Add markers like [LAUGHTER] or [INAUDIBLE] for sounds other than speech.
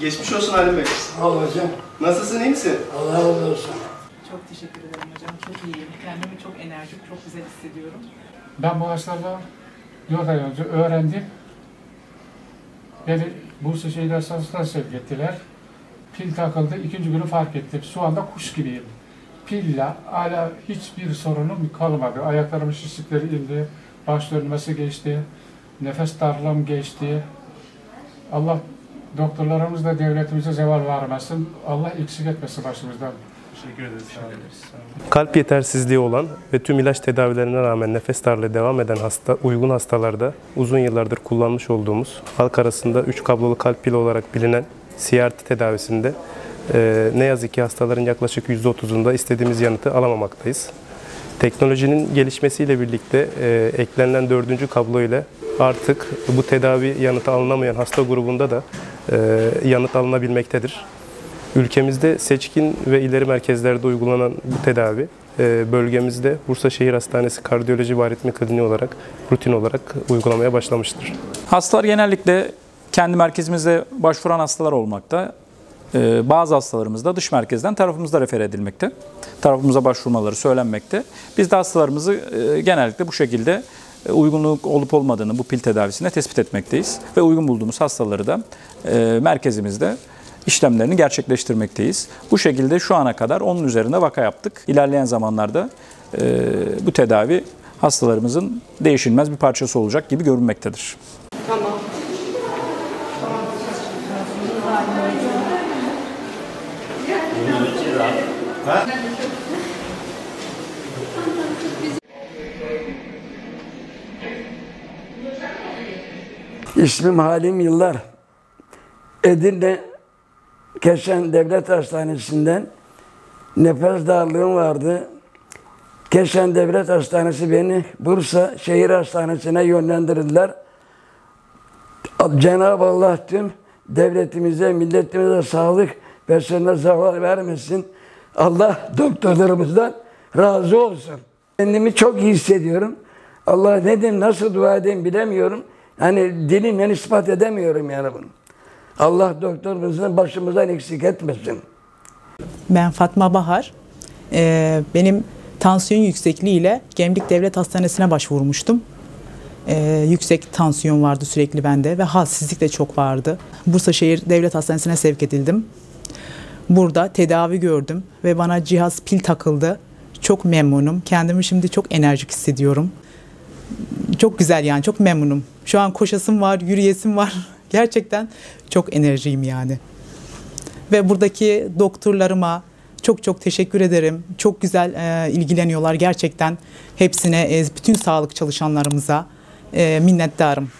Geçmiş olsun Halim Bey. Sağ ol hocam. Nasılsın, iyi misin? Allah razı olsun. Çok teşekkür ederim hocam. Çok iyiyim. Kendimi çok enerjik, çok güzel hissediyorum. Ben bu hastalığı 4 ay önce öğrendim. Beni Bursa Şehir Hastanesi'ne sevk ettiler. Pil takıldı. ikinci günü fark ettim. Şu anda kuş gibiyim. Pille hala hiçbir sorunum kalmadı. Ayaklarımın şişlikleri indi. Baş dönmesi geçti. Nefes darlığım geçti. Allah doktorlarımız da devletimize zeval vermesin. Allah eksik etmesin başımızdan. Kalp yetersizliği olan ve tüm ilaç tedavilerine rağmen nefes darlığı devam eden hasta, uygun hastalarda uzun yıllardır kullanmış olduğumuz halk arasında 3 kablolu kalp pili olarak bilinen CRT tedavisinde e, ne yazık ki hastaların yaklaşık %30'unda istediğimiz yanıtı alamamaktayız. Teknolojinin gelişmesiyle birlikte e, eklenilen dördüncü kablo ile artık bu tedavi yanıtı alınamayan hasta grubunda da e, yanıt alınabilmektedir. Ülkemizde seçkin ve ileri merkezlerde uygulanan bu tedavi e, bölgemizde Bursa Şehir Hastanesi Kardiyoloji ve Aritmi Kliniği olarak rutin olarak uygulamaya başlamıştır. Hastalar genellikle kendi merkezimizde başvuran hastalar olmakta. Ee, Bazı hastalarımız da dış merkezden tarafımızda refer edilmekte. Tarafımıza başvurmaları söylenmekte. Biz de hastalarımızı e, genellikle bu şekilde e, uygunluk olup olmadığını bu pil tedavisinde tespit etmekteyiz. Ve uygun bulduğumuz hastaları da e, merkezimizde işlemlerini gerçekleştirmekteyiz. Bu şekilde şu ana kadar onun üzerinde vaka yaptık. İlerleyen zamanlarda e, bu tedavi hastalarımızın değişilmez bir parçası olacak gibi görünmektedir. İsmim Halim Yıllar. Edirne Keşan Devlet Hastanesi'nden nefes darlığım vardı. Keşan Devlet Hastanesi beni Bursa Şehir Hastanesi'ne yönlendirdiler. Cenab-ı Allah tüm devletimize, milletimize sağlık, personeline zaval vermesin. Allah doktorlarımızdan razı olsun. Kendimi çok iyi hissediyorum. Allah ne diyeyim, nasıl dua edeyim bilemiyorum. Hani dilimle ispat edemiyorum yani bunu. Allah doktorumuzun başımızdan eksik etmesin. Ben Fatma Bahar. Ee, benim tansiyon yüksekliğiyle Gemlik Devlet Hastanesi'ne başvurmuştum. Ee, yüksek tansiyon vardı sürekli bende ve halsizlik de çok vardı. Bursa Şehir Devlet Hastanesi'ne sevk edildim. Burada tedavi gördüm ve bana cihaz pil takıldı. Çok memnunum. Kendimi şimdi çok enerjik hissediyorum. Çok güzel yani çok memnunum. Şu an koşasım var, yürüyesim var. [LAUGHS] Gerçekten çok enerjiyim yani. Ve buradaki doktorlarıma çok çok teşekkür ederim. Çok güzel e, ilgileniyorlar gerçekten. Hepsine, e, bütün sağlık çalışanlarımıza e, minnettarım.